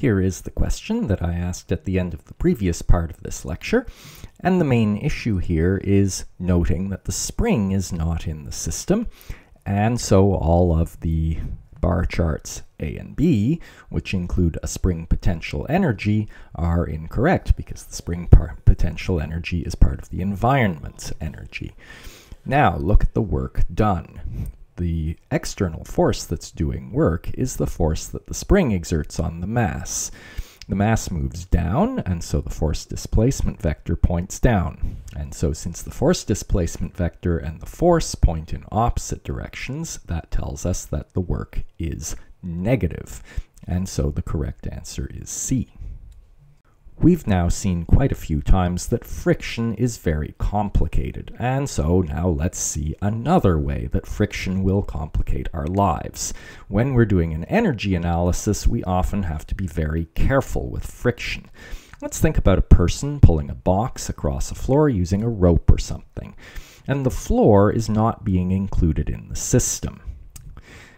Here is the question that I asked at the end of the previous part of this lecture, and the main issue here is noting that the spring is not in the system, and so all of the bar charts A and B, which include a spring potential energy, are incorrect because the spring potential energy is part of the environment's energy. Now look at the work done. The external force that's doing work is the force that the spring exerts on the mass. The mass moves down, and so the force displacement vector points down. And so since the force displacement vector and the force point in opposite directions, that tells us that the work is negative. And so the correct answer is C. We've now seen quite a few times that friction is very complicated, and so now let's see another way that friction will complicate our lives. When we're doing an energy analysis, we often have to be very careful with friction. Let's think about a person pulling a box across a floor using a rope or something, and the floor is not being included in the system.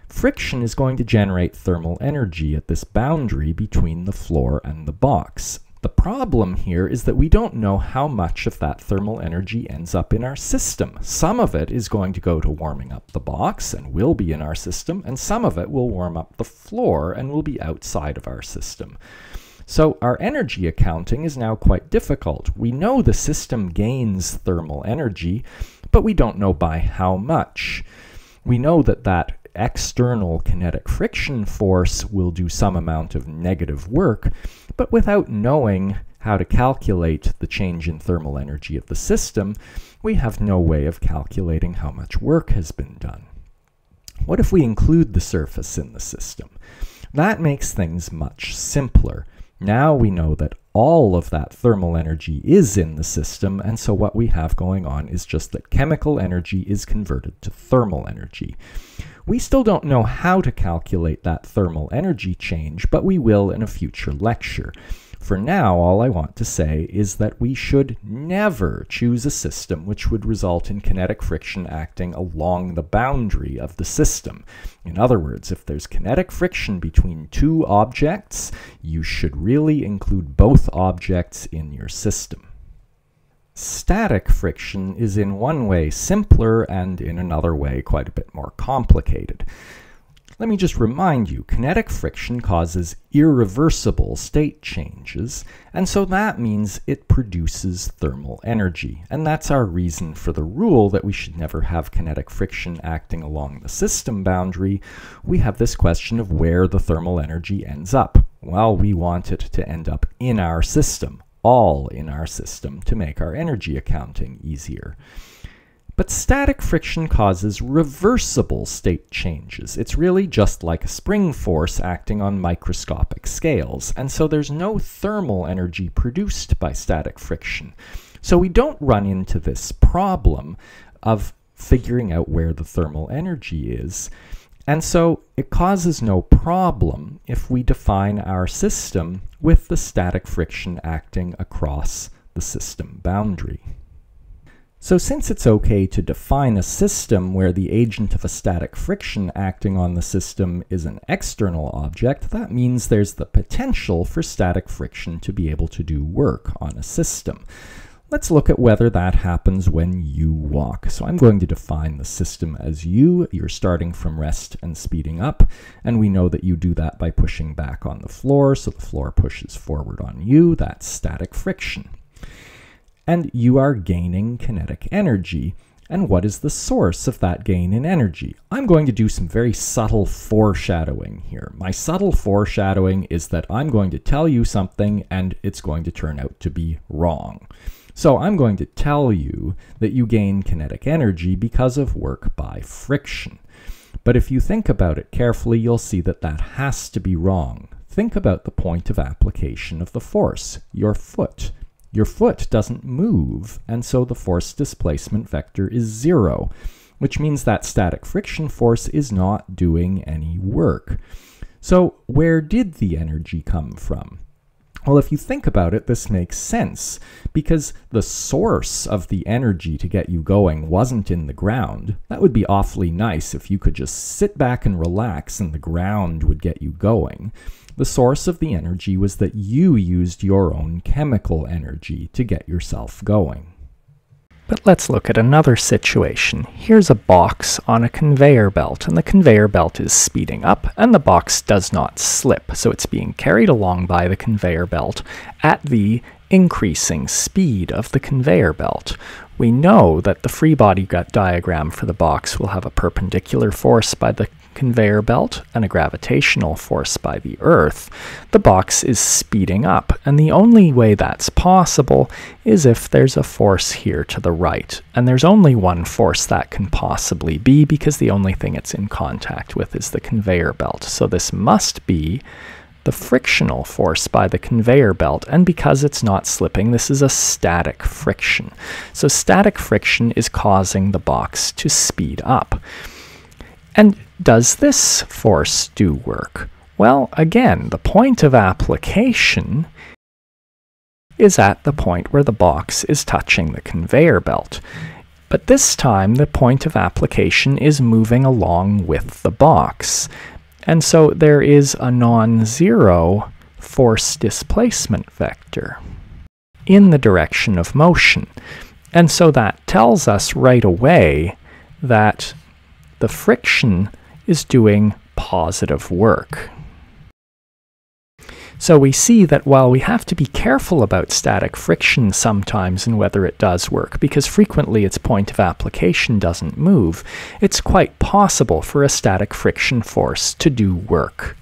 Friction is going to generate thermal energy at this boundary between the floor and the box. The problem here is that we don't know how much of that thermal energy ends up in our system. Some of it is going to go to warming up the box and will be in our system, and some of it will warm up the floor and will be outside of our system. So our energy accounting is now quite difficult. We know the system gains thermal energy, but we don't know by how much. We know that that external kinetic friction force will do some amount of negative work, but without knowing how to calculate the change in thermal energy of the system, we have no way of calculating how much work has been done. What if we include the surface in the system? That makes things much simpler. Now we know that all of that thermal energy is in the system, and so what we have going on is just that chemical energy is converted to thermal energy. We still don't know how to calculate that thermal energy change, but we will in a future lecture. For now, all I want to say is that we should never choose a system which would result in kinetic friction acting along the boundary of the system. In other words, if there's kinetic friction between two objects, you should really include both objects in your system. Static friction is in one way simpler and in another way quite a bit more complicated. Let me just remind you, kinetic friction causes irreversible state changes, and so that means it produces thermal energy. And that's our reason for the rule that we should never have kinetic friction acting along the system boundary. We have this question of where the thermal energy ends up. Well, we want it to end up in our system, all in our system to make our energy accounting easier. But static friction causes reversible state changes. It's really just like a spring force acting on microscopic scales, and so there's no thermal energy produced by static friction. So we don't run into this problem of figuring out where the thermal energy is. And so it causes no problem if we define our system with the static friction acting across the system boundary. So since it's okay to define a system where the agent of a static friction acting on the system is an external object, that means there's the potential for static friction to be able to do work on a system. Let's look at whether that happens when you walk. So I'm going to define the system as you. You're starting from rest and speeding up, and we know that you do that by pushing back on the floor, so the floor pushes forward on you. That's static friction. And you are gaining kinetic energy. And what is the source of that gain in energy? I'm going to do some very subtle foreshadowing here. My subtle foreshadowing is that I'm going to tell you something and it's going to turn out to be wrong. So I'm going to tell you that you gain kinetic energy because of work by friction. But if you think about it carefully, you'll see that that has to be wrong. Think about the point of application of the force, your foot. Your foot doesn't move, and so the force displacement vector is zero, which means that static friction force is not doing any work. So where did the energy come from? Well, if you think about it, this makes sense because the source of the energy to get you going wasn't in the ground. That would be awfully nice if you could just sit back and relax and the ground would get you going. The source of the energy was that you used your own chemical energy to get yourself going. But let's look at another situation. Here's a box on a conveyor belt, and the conveyor belt is speeding up, and the box does not slip, so it's being carried along by the conveyor belt at the increasing speed of the conveyor belt. We know that the free body diagram for the box will have a perpendicular force by the conveyor belt and a gravitational force by the Earth, the box is speeding up, and the only way that's possible is if there's a force here to the right. And there's only one force that can possibly be because the only thing it's in contact with is the conveyor belt. So this must be the frictional force by the conveyor belt, and because it's not slipping, this is a static friction. So static friction is causing the box to speed up. And does this force do work? Well, again, the point of application is at the point where the box is touching the conveyor belt. But this time, the point of application is moving along with the box. And so there is a non-zero force displacement vector in the direction of motion. And so that tells us right away that the friction is doing positive work. So we see that while we have to be careful about static friction sometimes and whether it does work, because frequently its point of application doesn't move, it's quite possible for a static friction force to do work.